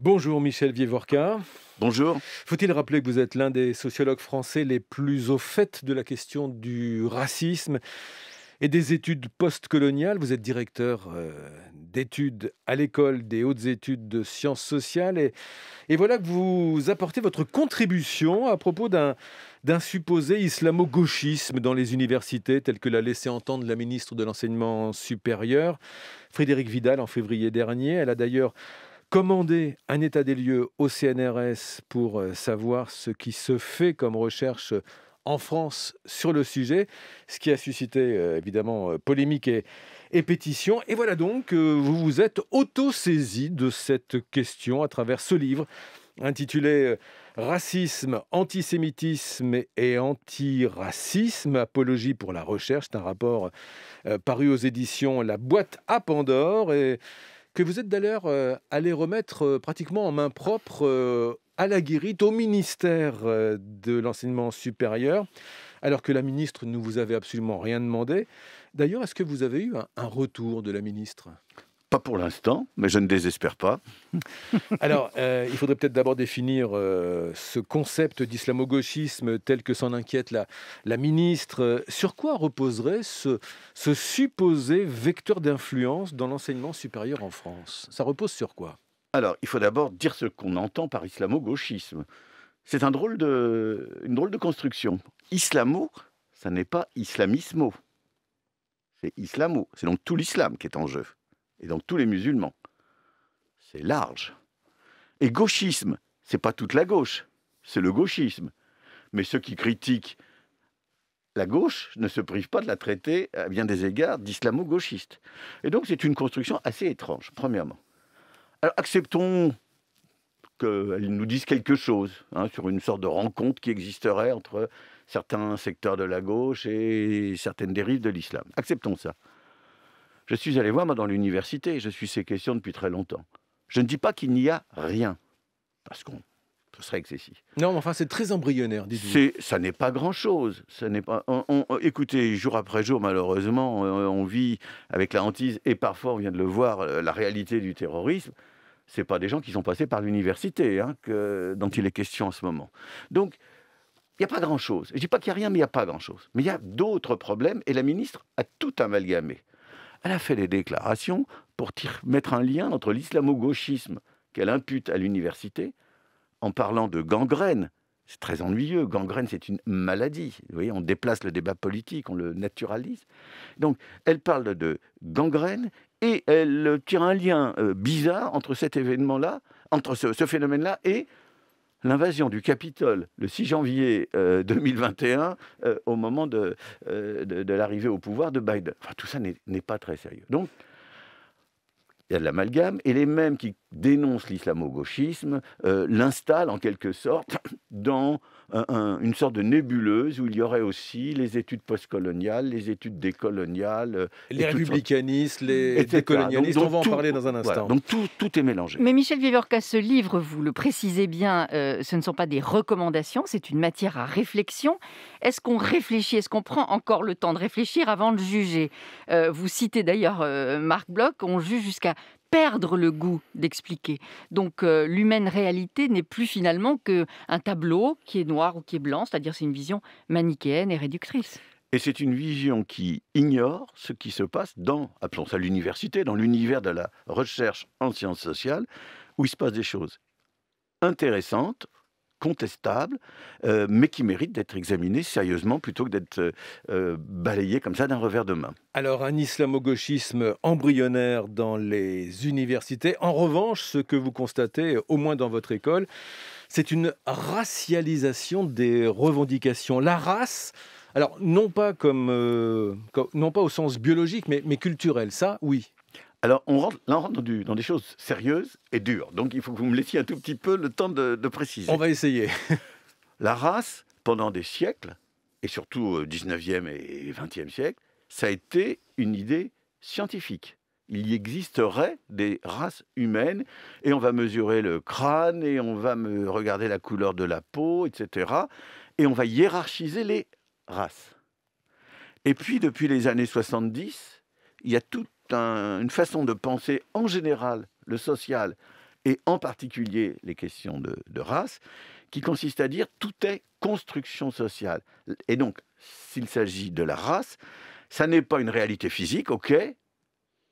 Bonjour Michel Vievorka. Bonjour. Faut-il rappeler que vous êtes l'un des sociologues français les plus au fait de la question du racisme et des études postcoloniales? Vous êtes directeur euh, d'études à l'école des hautes études de sciences sociales et, et voilà que vous apportez votre contribution à propos d'un d'un supposé islamo-gauchisme dans les universités, tel que l'a laissé entendre la ministre de l'Enseignement supérieur, Frédéric Vidal, en février dernier. Elle a d'ailleurs commandé un état des lieux au CNRS pour euh, savoir ce qui se fait comme recherche en France sur le sujet, ce qui a suscité euh, évidemment euh, polémique et, pétition. Et voilà donc, vous vous êtes auto-saisi de cette question à travers ce livre intitulé Racisme, antisémitisme et antiracisme, apologie pour la recherche. C'est un rapport paru aux éditions La boîte à Pandore. Que vous êtes d'ailleurs euh, allé remettre euh, pratiquement en main propre euh, à la guérite au ministère de l'enseignement supérieur, alors que la ministre ne vous avait absolument rien demandé. D'ailleurs, est-ce que vous avez eu un retour de la ministre? Pas pour l'instant, mais je ne désespère pas. Alors, euh, il faudrait peut-être d'abord définir euh, ce concept d'islamo-gauchisme tel que s'en inquiète la, la, ministre. Sur quoi reposerait ce, ce supposé vecteur d'influence dans l'enseignement supérieur en France? Ça repose sur quoi? Alors, il faut d'abord dire ce qu'on entend par islamo-gauchisme. C'est un drôle de, une drôle de construction. Islamo, ça n'est pas islamismo. C'est islamo. C'est donc tout l'islam qui est en jeu et donc tous les musulmans. C'est large. Et gauchisme, c'est pas toute la gauche, c'est le gauchisme. Mais ceux qui critiquent la gauche ne se privent pas de la traiter à bien des égards d'islamo-gauchiste. Et donc c'est une construction assez étrange, premièrement. Alors acceptons qu'elle nous dise quelque chose hein, sur une sorte de rencontre qui existerait entre certains secteurs de la gauche et certaines dérives de l'islam. Acceptons ça. Je suis allé voir, moi, dans l'université, je suis ces questions depuis très longtemps. Je ne dis pas qu'il n'y a rien, parce qu'on ce serait excessif. Non, mais enfin, c'est très embryonnaire, dites-vous. Ça n'est pas grand-chose. N'est pas. écoutez, jour après jour, malheureusement, on vit avec la hantise et parfois, on vient de le voir, euh, la réalité du terrorisme. C'est pas des gens qui sont passés par l'université hein, que, dont il est question en ce moment. Donc, il n'y a pas grand-chose. Je ne dis pas qu'il n'y a rien, mais il n'y a pas grand-chose. Mais il y a d'autres problèmes et la ministre a tout amalgamé elle a fait des déclarations pour mettre un lien entre l'islamo-gauchisme qu'elle impute à l'université, en parlant de gangrène. C'est très ennuyeux. Gangrène, c'est une maladie. Vous voyez, on déplace le débat politique, on le naturalise. Donc, elle parle de gangrène et elle tire un lien euh, bizarre entre cet événement-là, entre ce phénomène-là et l'invasion du Capitole le 6 janvier 2021 euh, euh, au moment euh, de, l'arrivée au pouvoir de Biden. Tout ça n'est pas très sérieux. Donc, il y a de l'amalgame, et les mêmes qui dénoncent l'islamo-gauchisme l'installent en quelque sorte dans une sorte de nébuleuse où il y aurait aussi les études postcoloniales, les études décoloniales. Euh, les républicanistes, les décolonialistes, on va en parler dans un instant. donc tout, tout, est mélangé. Mais Michel Vivorca, ce livre, vous le précisez bien, euh, ce ne sont pas des recommandations, c'est une matière à réflexion. Est-ce qu'on réfléchit, est-ce qu'on prend encore le temps de réfléchir avant de juger? Euh, Vous citez d'ailleurs Marc Bloch, on juge jusqu'à perdre le goût d'expliquer. Donc euh, l'humaine réalité n'est plus finalement qu'un tableau qui est noir ou qui est blanc, c'est-à-dire c'est une vision manichéenne et réductrice. Et c'est une vision qui ignore ce qui se passe dans, appelons ça l'université, dans l'univers de la recherche en sciences sociales, où il se passe des choses intéressantes, contestable, euh, mais qui mérite d'être examiné sérieusement plutôt que d'être euh, euh, balayé comme ça d'un revers de main. Alors un islamo-gauchisme embryonnaire dans les universités. En revanche, ce que vous constatez, au moins dans votre école, c'est une racialisation des revendications. La race, alors non pas comme, non pas au sens biologique, mais, mais culturel, ça, oui. Alors, on rentre, là, on rentre dans, des choses sérieuses et dures. Donc, il faut que vous me laissiez un tout petit peu le temps de, préciser. On va essayer. La race, pendant des siècles, et surtout au 19e et 20e siècle, ça a été une idée scientifique. Il y existerait des races humaines, et on va mesurer le crâne, et on va me regarder la couleur de la peau, etc. Et on va hiérarchiser les races. Et puis, depuis les années 70, il y a tout une façon de penser en général le social et en particulier les questions de, de race, qui consiste à dire tout est construction sociale. Et donc, s'il s'agit de la race, ça n'est pas une réalité physique, ok,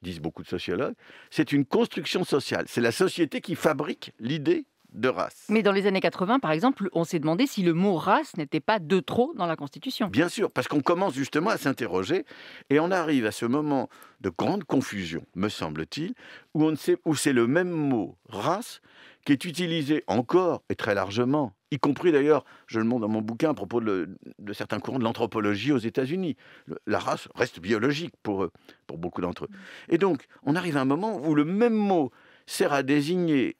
disent beaucoup de sociologues, c'est une construction sociale. C'est la société qui fabrique l'idée de race. Mais dans les années 80, par exemple, on s'est demandé si le mot race n'était pas de trop dans la Constitution. Bien sûr, parce qu'on commence justement à s'interroger et on arrive à ce moment de grande confusion, me semble-t-il, où, on ne sait, où c'est le même mot race qui est utilisé encore et très largement, y compris d'ailleurs, je le montre dans mon bouquin à propos de, de certains courants de l'anthropologie aux États-Unis. La race reste biologique pour, pour beaucoup d'entre eux. Et donc, on arrive à un moment où le même mot sert à désigner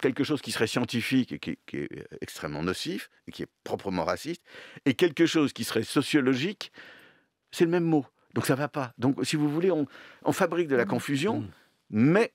quelque chose qui serait scientifique et qui, qui, est extrêmement nocif et qui est proprement raciste, et quelque chose qui serait sociologique, c'est le même mot. Donc ça va pas. Donc si vous voulez, on, on fabrique de la confusion, mmh. mais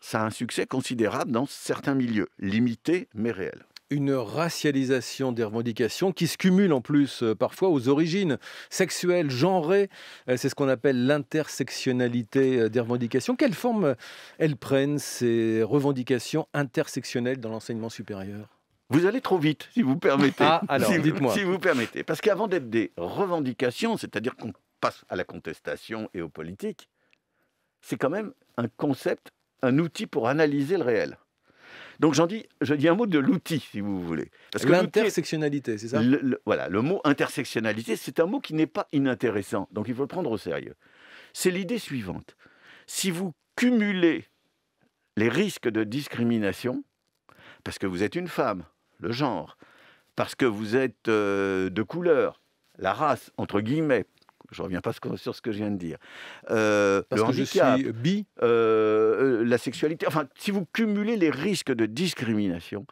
ça a un succès considérable dans certains milieux, limité mais réel une racialisation des revendications qui se cumule en plus euh, parfois aux origines sexuelles, genrées. Euh, c'est ce qu'on appelle l'intersectionnalité euh, des revendications. Quelle forme elles prennent, ces revendications intersectionnelles dans l'enseignement supérieur? Vous allez trop vite, si vous permettez. Ah, alors, si, dites-moi. Si vous permettez. Parce qu'avant d'être des revendications, c'est-à-dire qu'on passe à la contestation et aux politiques, c'est quand même un concept, un outil pour analyser le réel. Donc j'en dis, je dis un mot de l'outil, si vous voulez. Parce que l'intersectionnalité, c'est ça? Le, Voilà, le mot intersectionnalité, c'est un mot qui n'est pas inintéressant, donc il faut le prendre au sérieux. C'est l'idée suivante. Si vous cumulez les risques de discrimination, parce que vous êtes une femme, le genre, parce que vous êtes euh, de couleur, la race, entre guillemets, je ne reviens pas sur ce que je viens de dire. Euh, Parce le que handicap, je suis bi. Euh, la sexualité. Enfin, si vous cumulez les risques de discrimination,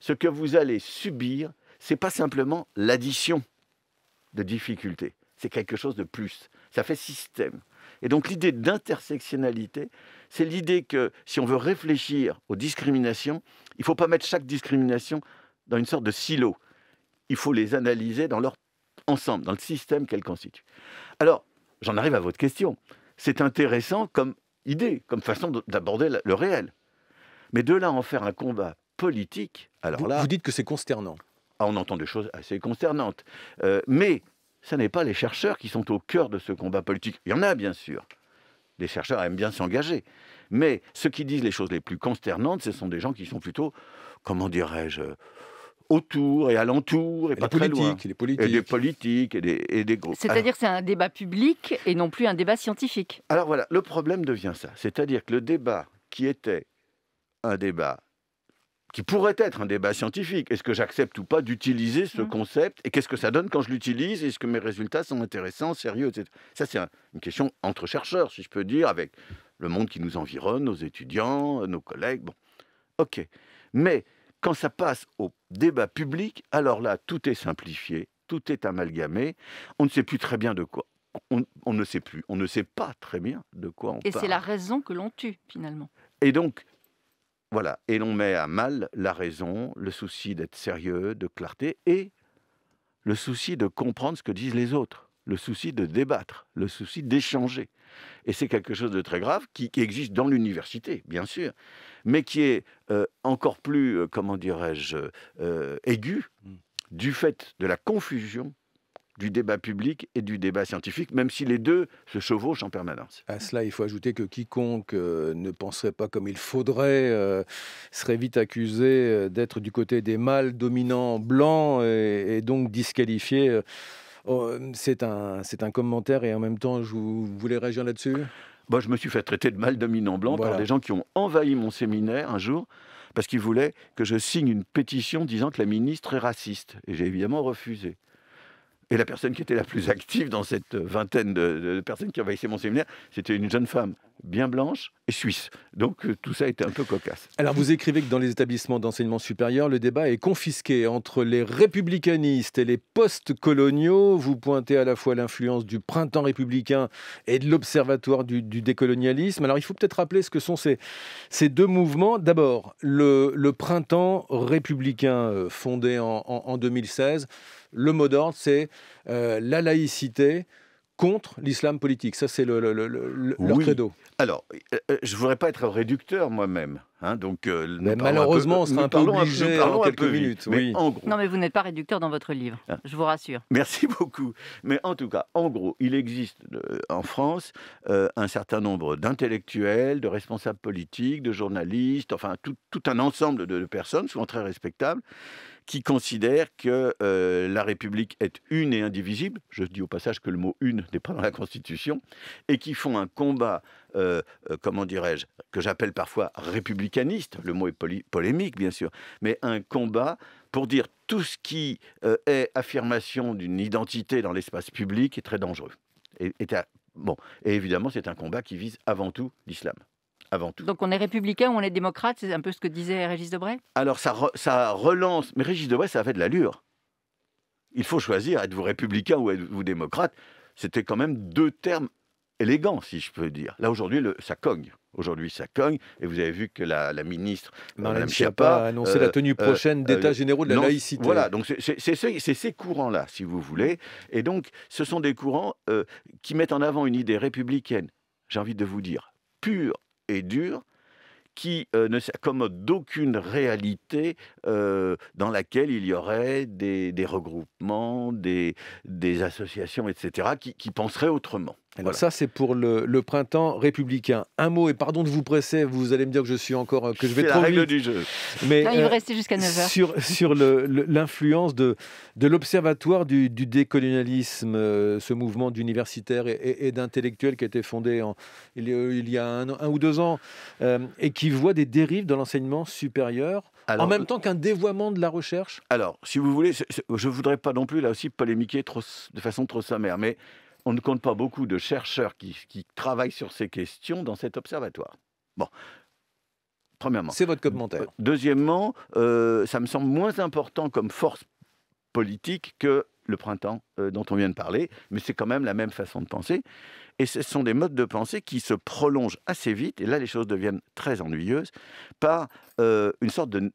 ce que vous allez subir, c'est pas simplement l'addition de difficultés. C'est quelque chose de plus. Ça fait système. Et donc l'idée d'intersectionnalité, c'est l'idée que si on veut réfléchir aux discriminations, il ne faut pas mettre chaque discrimination dans une sorte de silo. Il faut les analyser dans leur ensemble, dans le système qu'elle constitue. Alors, j'en arrive à votre question. C'est intéressant comme idée, comme façon d'aborder le réel. Mais de là en faire un combat politique, alors vous, là... Vous dites que c'est consternant. Ah, on entend des choses assez consternantes. Euh, mais ce n'est pas les chercheurs qui sont au cœur de ce combat politique. Il y en a, bien sûr. Les chercheurs aiment bien s'engager. Mais ceux qui disent les choses les plus consternantes, ce sont des gens qui sont plutôt, comment dirais-je, autour et alentour et, pas très loin. Les politiques. Et des politiques et des, et des groupes. C'est-à-dire que c'est un débat public et non plus un débat scientifique. Alors voilà, le problème devient ça. C'est-à-dire que le débat qui était un débat qui pourrait être un débat scientifique. Est-ce que j'accepte ou pas d'utiliser ce mmh. concept Et qu'est-ce que ça donne quand je l'utilise Est-ce que mes résultats sont intéressants, sérieux, etc. Ça, c'est une question entre chercheurs, si je peux dire, avec le monde qui nous environne, nos étudiants, nos collègues. Bon, ok. Mais quand ça passe au débat public, alors là, tout est simplifié, tout est amalgamé, on ne sait plus très bien de quoi. On, ne sait plus, on ne sait pas très bien de quoi on et parle. Et c'est la raison que l'on tue, finalement. Et donc, voilà, et l'on met à mal la raison, le souci d'être sérieux, de clarté, et le souci de comprendre ce que disent les autres, le souci de débattre, le souci d'échanger. Et c'est quelque chose de très grave qui, existe dans l'université, bien sûr, mais qui est euh, encore plus, euh, comment dirais-je, euh, aigu mmh. du fait de la confusion du débat public et du débat scientifique, même si les deux se chevauchent en permanence. À cela, il faut ajouter que quiconque ne penserait pas comme il faudrait serait vite accusé d'être du côté des mâles dominants blancs et, et donc disqualifié Oh, c'est un, un commentaire et en même temps, je vous, voulez réagir là-dessus? Moi, je me suis fait traiter de mal dominant blanc par des gens qui ont envahi mon séminaire un jour parce qu'ils voulaient que je signe une pétition disant que la ministre est raciste. Et j'ai évidemment refusé. Et la personne qui était la plus active dans cette vingtaine de, personnes qui envahissaient mon séminaire, c'était une jeune femme bien blanche et suisse. Donc euh, tout ça était un peu cocasse. Alors vous écrivez que dans les établissements d'enseignement supérieur, le débat est confisqué entre les républicanistes et les post-coloniaux. Vous pointez à la fois l'influence du printemps républicain et de l'observatoire du, décolonialisme. Alors il faut peut-être rappeler ce que sont ces, deux mouvements. D'abord, le, printemps républicain euh, fondé en 2016 le mot d'ordre, c'est euh, la laïcité contre l'islam politique. Ça, c'est le, le, le, leur credo. Alors, euh, euh, je ne voudrais pas être réducteur moi-même. Hein, donc, euh, mais malheureusement, on sera un peu obligé en quelques minutes. oui. Non, mais vous n'êtes pas réducteur dans votre livre, ah. je vous rassure. Merci beaucoup. Mais en tout cas, en gros, il existe en France un certain nombre d'intellectuels, de responsables politiques, de journalistes, enfin tout, tout un ensemble de, de personnes, souvent très respectables, qui considèrent que euh, la République est une et indivisible, je dis au passage que le mot une n'est pas dans la Constitution, et qui font un combat, euh, euh, comment dirais-je, que j'appelle parfois républicaniste, le mot est polémique bien sûr, mais un combat pour dire tout ce qui est affirmation d'une identité dans l'espace public est très dangereux. Bon, et évidemment, c'est un combat qui vise avant tout l'islam. Donc on est républicain ou on est démocrate, c'est un peu ce que disait Régis Debray? Alors ça, ça relance, mais Régis Debray, ça fait de l'allure. Il faut choisir, êtes-vous républicain ou êtes-vous démocrate C'était quand même deux termes élégants, si je peux dire. Là, aujourd'hui, ça cogne. Aujourd'hui, ça cogne. Et vous avez vu que la, ministre, euh, Mme Schiappa, a annoncé la tenue euh, prochaine euh, d'état généraux de la laïcité. Voilà, donc c'est ces courants-là, si vous voulez. Et donc, ce sont des courants qui mettent en avant une idée républicaine, j'ai envie de vous dire, pure et dur qui euh, ne s'accommode d'aucune réalité euh, dans laquelle il y aurait des, regroupements, des, associations, etc., qui penseraient autrement. Alors ça, c'est pour le, printemps républicain. Un mot, et pardon de vous presser, vous allez me dire que je suis encore euh, que je vais trop la règle du jeu. Mais il va rester jusqu'à 9h. Sur, sur l'influence de, de l'Observatoire du, décolonialisme, ce mouvement d'universitaires et, d'intellectuels qui a été fondé en, il, y a un, un ou deux ans, et qui voit des dérives dans l'enseignement supérieur en même temps qu'un dévoiement de la recherche Alors, si vous voulez, je ne voudrais pas non plus là aussi polémiquer trop, de façon trop sommaire, mais on ne compte pas beaucoup de chercheurs qui, travaillent sur ces questions dans cet observatoire. Bon, premièrement. C'est votre commentaire. Deuxièmement, euh, ça me semble moins important comme force politique que le printemps euh, dont on vient de parler, mais c'est quand même la même façon de penser. Et ce sont des modes de pensée qui se prolongent assez vite, et là les choses deviennent très ennuyeuses, par euh, une sorte de,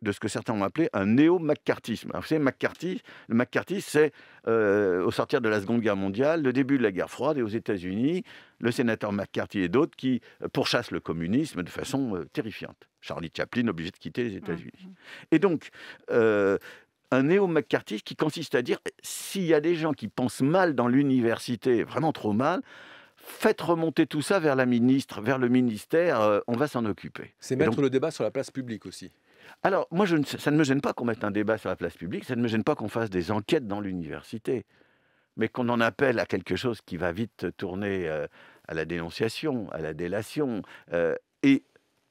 de, ce que certains ont appelé un néo-maccartisme. Vous savez, McCarthy, le McCarthy, c'est euh, au sortir de la Seconde Guerre mondiale, le début de la guerre froide, et aux États-Unis, le sénateur McCarthy et d'autres qui pourchassent le communisme de façon terrifiante. Charlie Chaplin obligé de quitter les États-Unis. Mmh. Et donc, un néo-McCarthy qui consiste à dire s'il y a des gens qui pensent mal dans l'université, vraiment trop mal, faites remonter tout ça vers la ministre, vers le ministère, euh, on va s'en occuper. C'est mettre le débat sur la place publique aussi. Alors, moi, je ça ne me gêne pas qu'on mette un débat sur la place publique, ça ne me gêne pas qu'on fasse des enquêtes dans l'université, mais qu'on en appelle à quelque chose qui va vite tourner euh, à la dénonciation, à la délation, euh, et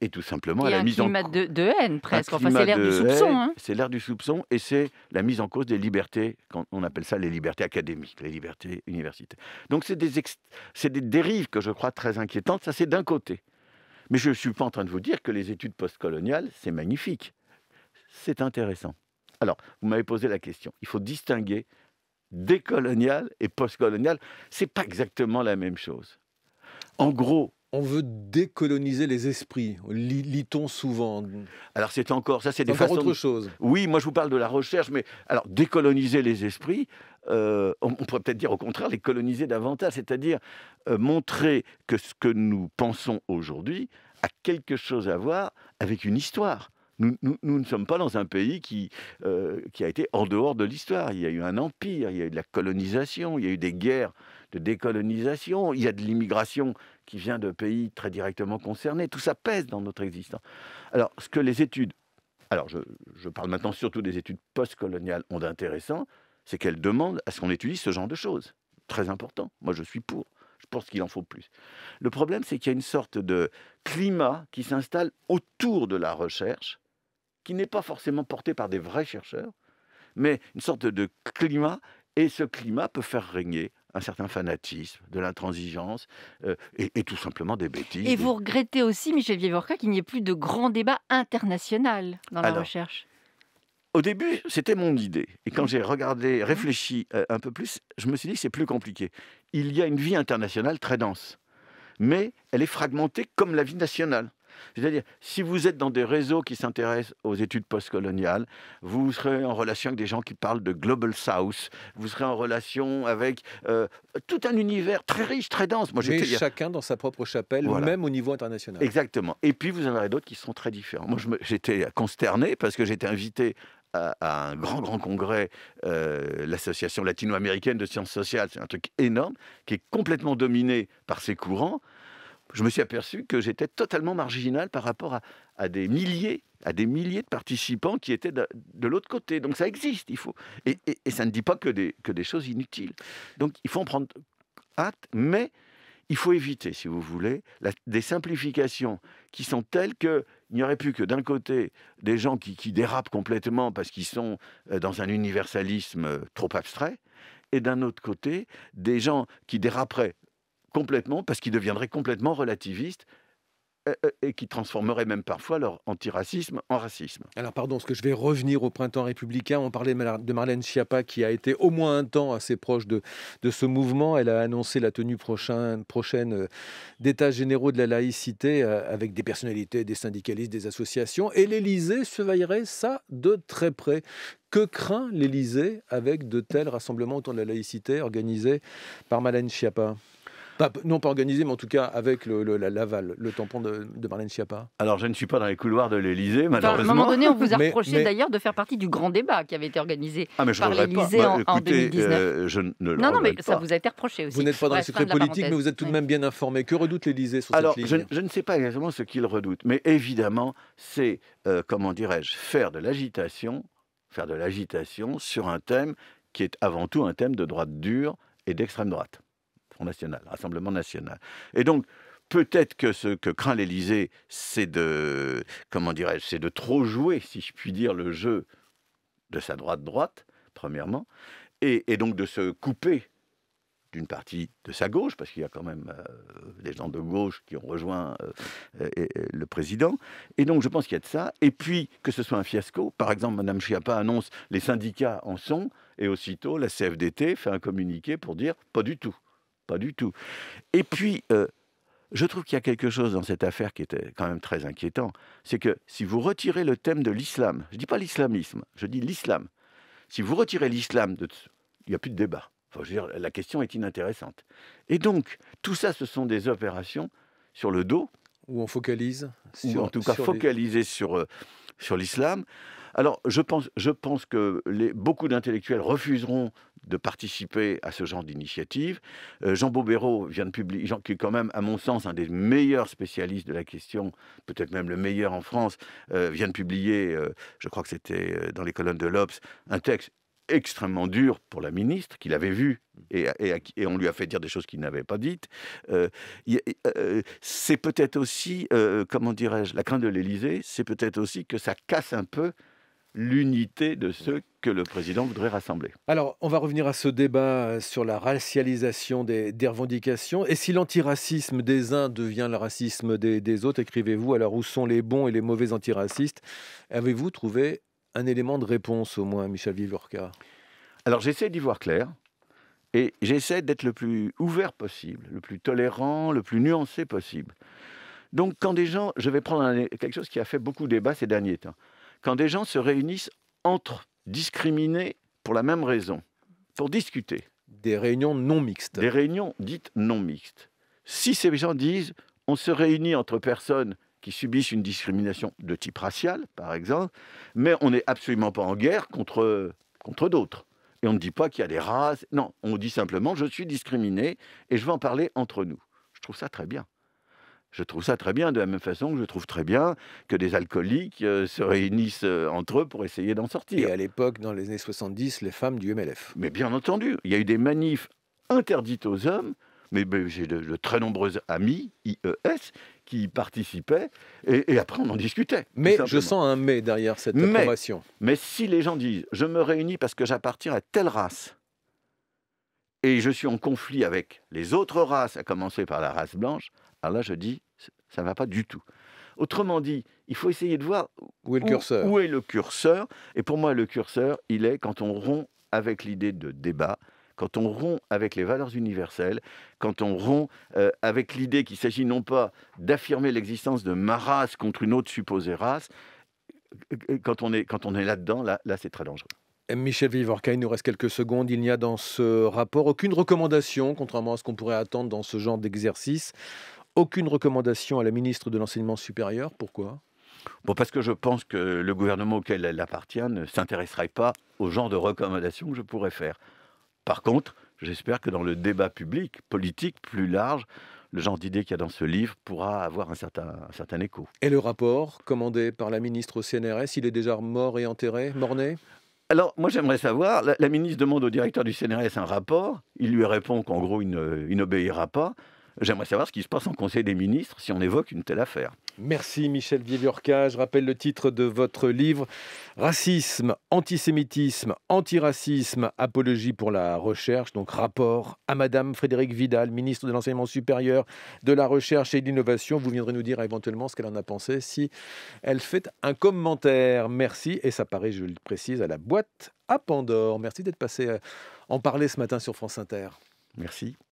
et tout simplement à la mise en cause de, de haine presque. Enfin, c'est l'ère du soupçon. Hein. C'est l'ère du soupçon et c'est la mise en cause des libertés. Quand on appelle ça les libertés académiques, les libertés universitaires. Donc c'est des, des dérives que je crois très inquiétantes. Ça c'est d'un côté. Mais je ne suis pas en train de vous dire que les études postcoloniales, c'est magnifique. C'est intéressant. Alors, vous m'avez posé la question. Il faut distinguer décolonial et postcolonial. C'est pas exactement la même chose. En gros, on veut décoloniser les esprits, lit-on souvent. Alors c'est encore, ça c'est des façons... autre chose. Oui, moi je vous parle de la recherche, mais alors décoloniser les esprits, euh, on, pourrait peut-être dire au contraire les coloniser davantage, c'est-à-dire euh, montrer que ce que nous pensons aujourd'hui a quelque chose à voir avec une histoire. Nous, ne sommes pas dans un pays qui, euh, qui a été en dehors de l'histoire. Il y a eu un empire, il y a eu de la colonisation, il y a eu des guerres de décolonisation, il y a de l'immigration qui vient de pays très directement concernés. Tout ça pèse dans notre existence. Alors, ce que les études, alors je, parle maintenant surtout des études postcoloniales, ont d'intéressant, c'est qu'elles demandent à ce qu'on étudie ce genre de choses. Très important. Moi, je suis pour. Je pense qu'il en faut plus. Le problème, c'est qu'il y a une sorte de climat qui s'installe autour de la recherche, qui n'est pas forcément porté par des vrais chercheurs, mais une sorte de climat, et ce climat peut faire régner un certain fanatisme, de l'intransigeance euh, et, tout simplement des bêtises. Et vous regrettez aussi, Michel Vievorka, qu'il n'y ait plus de grand débat international dans la recherche? au début, c'était mon idée. Et quand j'ai regardé, réfléchi euh, un peu plus, je me suis dit que c'est plus compliqué. Il y a une vie internationale très dense, mais elle est fragmentée comme la vie nationale. C'est-à-dire, si vous êtes dans des réseaux qui s'intéressent aux études postcoloniales, vous serez en relation avec des gens qui parlent de Global South, vous serez en relation avec euh, tout un univers très riche, très dense. Moi, Mais chacun dans sa propre chapelle, même au niveau international. Exactement. Et puis, vous en aurez d'autres qui sont très différents. Moi, j'étais consterné parce que j'étais invité à, un grand, grand congrès, euh, l'association latino-américaine de sciences sociales, c'est un truc énorme, qui est complètement dominé par ces courants. Je me suis aperçu que j'étais totalement marginal par rapport à, des milliers, à des milliers de participants qui étaient de, l'autre côté. Donc ça existe, il faut. Et, ça ne dit pas que des, choses inutiles. Donc il faut en prendre acte, mais il faut éviter, si vous voulez, des simplifications qui sont telles qu'il n'y aurait plus que d'un côté des gens qui, dérapent complètement parce qu'ils sont euh, dans un universalisme euh, trop abstrait, et d'un autre côté des gens qui déraperaient complètement parce qu'ils deviendraient complètement relativistes euh, euh, et qui transformeraient même parfois leur antiracisme en racisme. Alors pardon, ce que je vais revenir au printemps républicain, on parlait de Marlène Schiappa qui a été au moins un temps assez proche de, ce mouvement. Elle a annoncé la tenue prochaine, prochaine euh, d'états généraux de la laïcité avec des personnalités, des syndicalistes, des associations. Et l'Élysée surveillerait ça de très près. Que craint l'Élysée avec de tels rassemblements autour de la laïcité organisés par Marlène Schiappa? Non pas organisé, mais en tout cas avec le, l'aval, le tampon de, Marlène Schiappa. Alors, je ne suis pas dans les couloirs de l'Élysée, malheureusement. à un moment donné, on vous a reproché d'ailleurs de faire partie du grand débat qui avait été organisé ah, par l'Élysée bah, en, 2019. Euh, je ne le non, non, mais ça vous a été reproché aussi. Vous n'êtes pas dans le secret politique, mais vous êtes tout de même bien informé. Que redoute l'Élysée sur Alors, cette ligne je, je, ne sais pas exactement ce qu'il redoute, mais évidemment, c'est, euh, comment dirais-je, faire de l'agitation, faire de l'agitation sur un thème qui est avant tout un thème de droite dure et d'extrême droite. National, Rassemblement National. Et donc, peut-être que ce que craint l'Élysée, c'est de, comment dirais-je, c'est de trop jouer, si je puis dire, le jeu de sa droite-droite, premièrement, et, donc de se couper d'une partie de sa gauche, parce qu'il y a quand même euh, des gens de gauche qui ont rejoint euh, le président. Et donc, je pense qu'il y a de ça. Et puis, que ce soit un fiasco. Par exemple, Mme Chiappa annonce les syndicats en sont, et aussitôt, la CFDT fait un communiqué pour dire pas du tout. Pas du tout. Et puis, euh, je trouve qu'il y a quelque chose dans cette affaire qui était quand même très inquiétant. C'est que si vous retirez le thème de l'islam, je ne dis pas l'islamisme, je dis l'islam. Si vous retirez l'islam, de... il n'y a plus de débat. Enfin, je veux dire, la question est inintéressante. Et donc, tout ça, ce sont des opérations sur le dos. Où on focalise sur, ou en tout cas focaliser sur, euh, sur l'islam. Alors, je pense, je pense que les, beaucoup d'intellectuels refuseront de participer à ce genre d'initiative. Euh, Jean Bobéro vient de publier, qui est quand même, à mon sens, un des meilleurs spécialistes de la question, peut-être même le meilleur en France, euh, vient de publier, euh, je crois que c'était dans les colonnes de l'Obs, un texte extrêmement dur pour la ministre, qu'il avait vu, et, et, on lui a fait dire des choses qu'il n'avait pas dites. c'est peut-être aussi, comment dirais-je, la crainte de l'Élysée, c'est peut-être aussi que ça casse un peu l'unité de ceux que le président voudrait rassembler. Alors, on va revenir à ce débat sur la racialisation des, revendications. Et si l'antiracisme des uns devient le racisme des, autres, écrivez-vous, alors où sont les bons et les mauvais antiracistes? Avez-vous trouvé un élément de réponse au moins, Michel Vivorca? Alors, j'essaie d'y voir clair. Et j'essaie d'être le plus ouvert possible, le plus tolérant, le plus nuancé possible. Donc, quand des gens, je vais prendre quelque chose qui a fait beaucoup débat ces derniers temps quand des gens se réunissent entre discriminés pour la même raison, pour discuter. Des réunions non mixtes. Des réunions dites non mixtes. Si ces gens disent on se réunit entre personnes qui subissent une discrimination de type racial, par exemple, mais on n'est absolument pas en guerre contre, contre d'autres. Et on ne dit pas qu'il y a des races. Non, on dit simplement je suis discriminé et je vais en parler entre nous. Je trouve ça très bien. Je trouve ça très bien, de la même façon que je trouve très bien que des alcooliques euh, se réunissent euh, entre eux pour essayer d'en sortir. Et à l'époque, dans les années 70, les femmes du MLF. Mais bien entendu, il y a eu des manifs interdites aux hommes, mais, j'ai de, très nombreux amis, IES, qui y participaient, et, après on en discutait. Mais je sens un mais derrière cette information. Mais si les gens disent, je me réunis parce que j'appartiens à telle race, et je suis en conflit avec les autres races, à commencer par la race blanche, alors là je dis, ça ne va pas du tout. Autrement dit, il faut essayer de voir où est le curseur. Où est le curseur Et pour moi, le curseur, il est quand on rompt avec l'idée de débat, quand on rompt avec les valeurs universelles, quand on rompt euh, avec l'idée qu'il s'agit non pas d'affirmer l'existence de ma race contre une autre supposée race, euh, quand on est, quand on est là-dedans, là, là c'est très dangereux. Michel Vivorca, il nous reste quelques secondes. Il n'y a dans ce rapport aucune recommandation, contrairement à ce qu'on pourrait attendre dans ce genre d'exercice. Aucune recommandation à la ministre de l'Enseignement supérieur. Pourquoi? Bon, parce que je pense que le gouvernement auquel elle appartient ne s'intéresserait pas au genre de recommandations que je pourrais faire. Par contre, j'espère que dans le débat public, politique plus large, le genre d'idée qu'il y a dans ce livre pourra avoir un certain, un certain écho. Et le rapport commandé par la ministre au CNRS, il est déjà mort et enterré, mort-né? Alors, moi, j'aimerais savoir, la, ministre demande au directeur du CNRS un rapport, il lui répond qu'en gros, il n'obéira pas. J'aimerais savoir ce qui se passe en Conseil des ministres si on évoque une telle affaire. Merci Michel Vieviorca. Je rappelle le titre de votre livre Racisme, antisémitisme, antiracisme, apologie pour la recherche. Donc rapport à Madame Frédérique Vidal, ministre de l'Enseignement supérieur, de la Recherche et de l'Innovation. Vous viendrez nous dire éventuellement ce qu'elle en a pensé si elle fait un commentaire. Merci. Et ça paraît, je le précise, à la boîte à Pandore. Merci d'être passé euh, en parler ce matin sur France Inter. Merci.